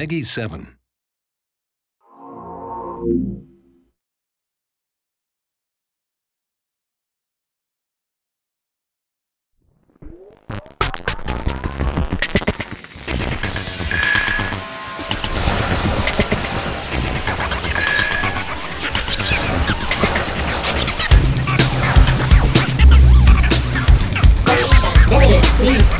Peggy 7. Level